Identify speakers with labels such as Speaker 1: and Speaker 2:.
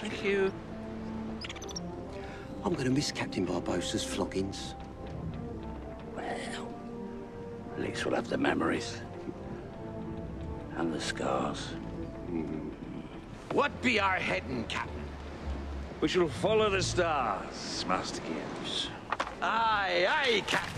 Speaker 1: Thank you.
Speaker 2: I'm going to miss Captain Barbossa's floggings.
Speaker 3: Well, at least we'll have the memories. And the scars. Hmm.
Speaker 4: What be our heading, Captain?
Speaker 5: We shall follow the stars, Master Gibbs.
Speaker 4: Aye, aye, Captain.